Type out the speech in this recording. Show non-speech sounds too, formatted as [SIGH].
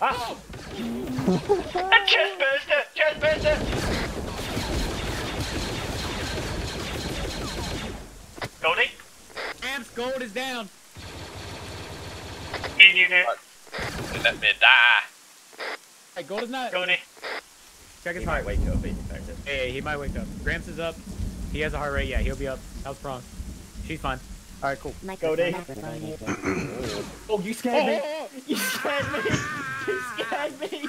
Ah! A chest burster! Chest burster! Goldie? Amps gold is down. In unit. Let me die. Hey, gold is not. Goldie. Check his He heart. might wake up. He's infected. Hey, he might wake up. Gramps is up. He has a heart rate. Yeah, he'll be up. How's Prong? She's fine. All right, cool. Goldie. Microphone muted. Oh, you scared me. Oh, [LAUGHS] You scared me. You scared me.